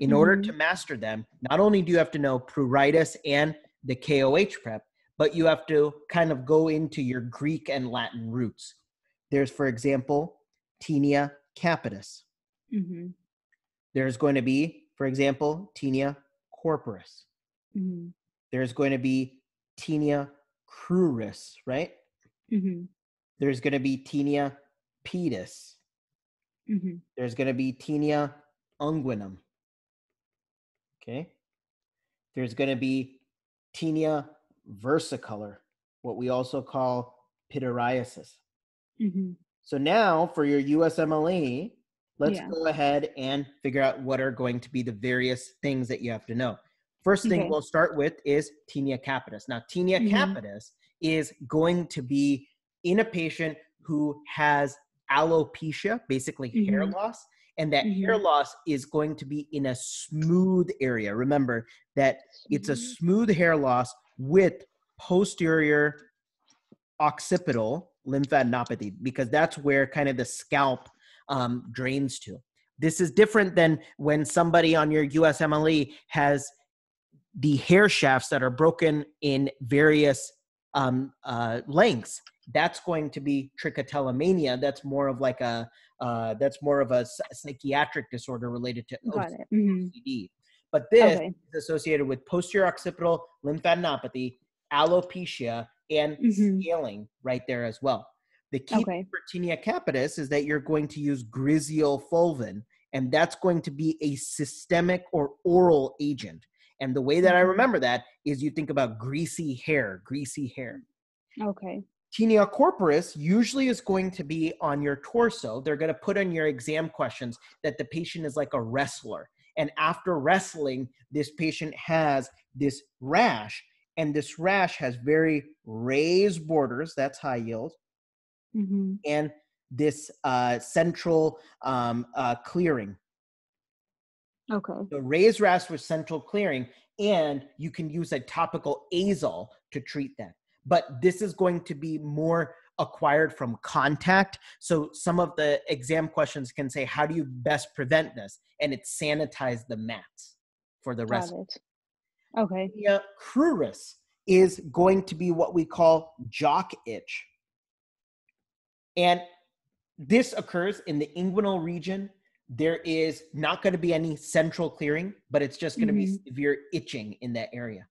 In order to master them, not only do you have to know pruritus and the KOH prep, but you have to kind of go into your Greek and Latin roots. There's, for example, tinea capitis. Mm-hmm. There's going to be, for example, tinea corporis. Mm-hmm. There's going to be tinea cruris, right? Mm-hmm. There's going to be tinea pedis. Mm-hmm. There's going to be tinea unguium. Okay. There's going to be tinea versicolor, what we also call pityriasis. Mm-hmm. So now for your USMLE, let's Yeah. go ahead and figure out what are going to be the various things that you have to know. First thing Okay. we'll start with is tinea capitis. Now, tinea Mhm. capitis is going to be in a patient who has alopecia, basically hair Mhm. loss, and that hair Mhm. loss is going to be in a smooth area. Remember that it's a Mm-hmm. smooth hair loss with posterior occipital lymphadenopathy because that's where kind of the scalp um, drains to. This is different than when somebody on your USMLE has the hair shafts that are broken in various um, uh, lengths. That's going to be trichotillomania. That's more of like a uh, that's more of a psychiatric disorder related to it. Mm-hmm. OCD. But this Okay. is associated with posterior occipital lymphadenopathy, alopecia, and Mhm. scaling right there as well. The key Okay. for tinea capitis is that you're going to use griseofulvin, and that's going to be a systemic or oral agent. And the way that I Mhm. remember that is you think about greasy hair, greasy hair. Okay. Tinea corporis usually is going to be on your torso. They're going to put on your exam questions that the patient is like a wrestler. And after wrestling, this patient has this rash, and this rash has very raised borders, that's high yield, Mm-hmm. and this uh, central um, uh, clearing. Okay. The raised rash with central clearing, and you can use a topical azole to treat that. But this is going to be more acquired from contact. So some of the exam questions can say, "How do you best prevent this?" And it sanitize the mats for the Got rest. it. Okay. Tinea uh, cruris is going to be what we call jock itch. And this occurs in the inguinal region. There is not going to be any central clearing, but it's just going to be mm-hmm. severe itching in that area.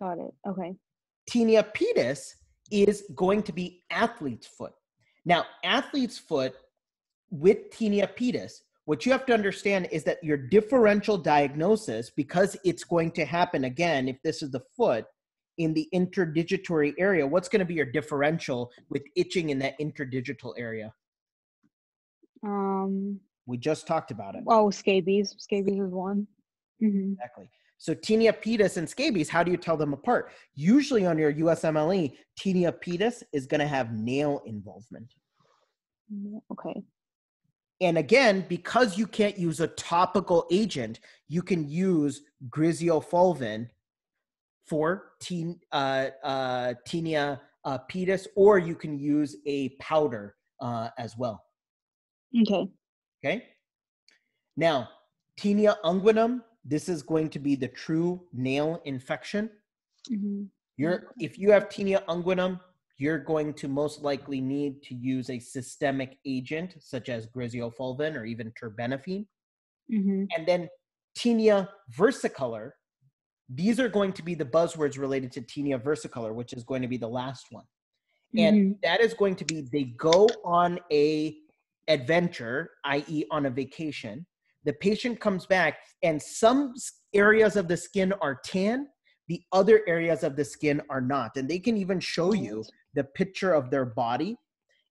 Got it. Okay. Tinea pedis is going to be athlete's foot. Now, athlete's foot with tinea pedis, what you have to understand is that your differential diagnosis, because it's going to happen again, if this is the foot in the interdigitory area, what's going to be your differential with itching in that interdigital area? Um. We just talked about it. Oh, scabies. Scabies is one. Mm-hmm. Exactly. So tinea pedis and scabies, how do you tell them apart? Usually on your USMLE, tinea pedis is going to have nail involvement. Okay. And again, because you can't use a topical agent, you can use griseofulvin for teen, uh, uh, tinea uh, pedis, or you can use a powder uh, as well. Okay. Okay. Now, tinea unguium, this is going to be the true nail infection. Mm-hmm. You're, if you have tinea unguium, you're going to most likely need to use a systemic agent such as griseofulvin or even terbinafine. Mm-hmm. And then tinea versicolor, these are going to be the buzzwords related to tinea versicolor, which is going to be the last one. And Mm-hmm. that is going to be they go on a adventure, i.e., on a vacation. The patient comes back, and some areas of the skin are tan, the other areas of the skin are not. And they can even show you the picture of their body.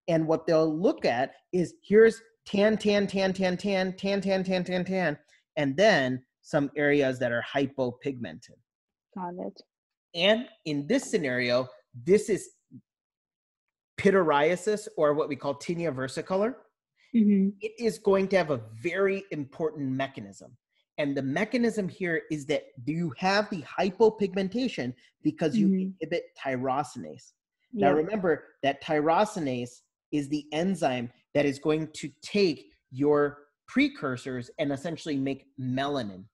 And what they'll look at is here's tan, tan, tan, tan, tan, tan, tan, tan, tan, tan, and then some areas that are hypopigmented. Got it. And in this scenario, this is pityriasis or what we call tinea versicolor. Mm-hmm. It is going to have a very important mechanism. And the mechanism here is that you have the hypopigmentation because you Mhm. inhibit tyrosinase. Now remember that tyrosinase is the enzyme that is going to take your precursors and essentially make melanin.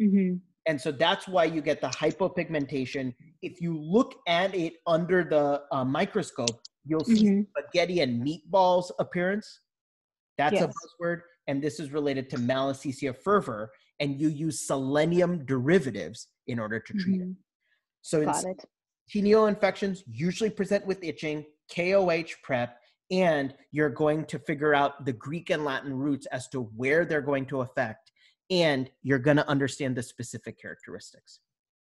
Mm-hmm. And so that's why you get the hypopigmentation. If you look at it under the uh, microscope, you'll see Mhm. spaghetti and meatballs appearance. That's a buzzword. And this is related to Malassezia furfur. And you use selenium derivatives in order to treat it. Mhm. So in Got it. Tinea infections usually present with itching, KOH prep, and you're going to figure out the Greek and Latin roots as to where they're going to affect, and you're going to understand the specific characteristics.